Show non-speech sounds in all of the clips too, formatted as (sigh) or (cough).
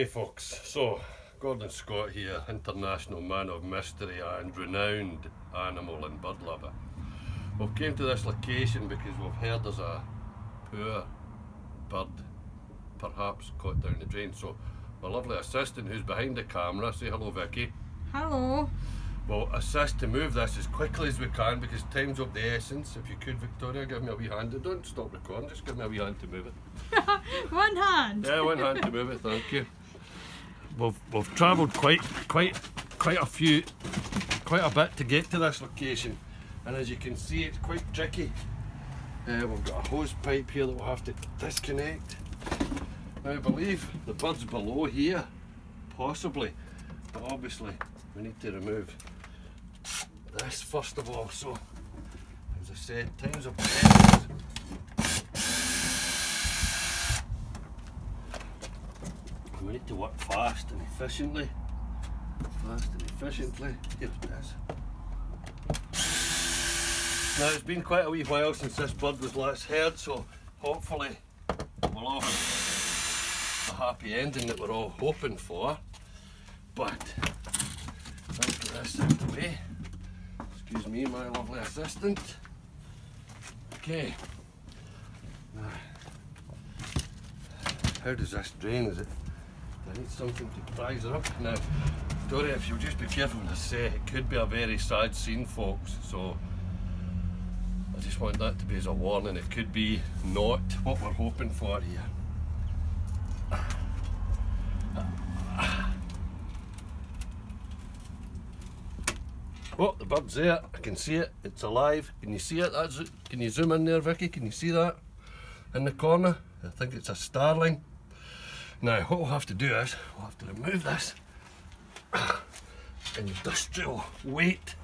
Hey folks, so Gordon Scott here, international man of mystery and renowned animal and bird lover. We've came to this location because we've heard there's a poor bird perhaps caught down the drain. So my lovely assistant who's behind the camera, say hello Vicky. Hello. We'll assist to move this as quickly as we can because time's of the essence. If you could Victoria, give me a wee hand. Don't stop recording, just give me a wee hand to move it. (laughs) one hand. Yeah, one hand to move it, thank you. We've, we've travelled quite quite quite a few quite a bit to get to this location and as you can see it's quite tricky. Uh, we've got a hose pipe here that we'll have to disconnect. Now I believe the bird's below here, possibly, but obviously we need to remove this first of all. So, as I said, times of essence. We need to work fast and efficiently. Fast and efficiently. Here it is. Now it's been quite a wee while since this bird was last heard, so hopefully we'll all have a happy ending that we're all hoping for. But let's get this out of the way. Excuse me, my lovely assistant. Okay. Now, how does this drain? Is it? I need something to prise it up. Now, Dory, if you'll just be careful what I say, it could be a very sad scene, folks. So I just want that to be as a warning. It could be not what we're hoping for here. Oh, the bird's there. I can see it. It's alive. Can you see it? That's it. Can you zoom in there, Vicky? Can you see that? In the corner? I think it's a starling. Now, what we'll have to do is, we'll have to remove this (coughs) industrial weight,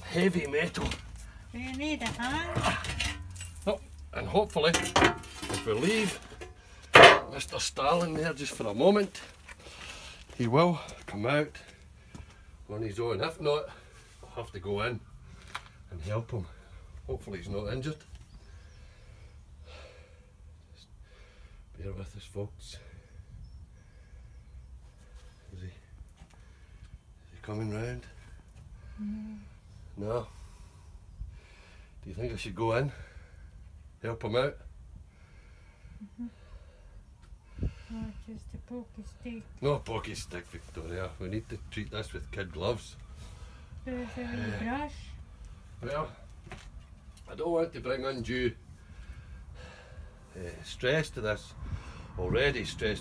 heavy metal. You need a hand? Oh, and hopefully, if we leave Mr. Starling there just for a moment, he will come out on his own. If not, I'll have to go in and help him. Hopefully he's not injured. Just bear with us folks. Is he, is he coming round? Mm. No. Do you think I should go in? Help him out? Oh, just a pokey stick. No pokey stick, Victoria. We need to treat this with kid gloves. There's a wee brush. Well, I don't want to bring undue uh, stress to this already stressed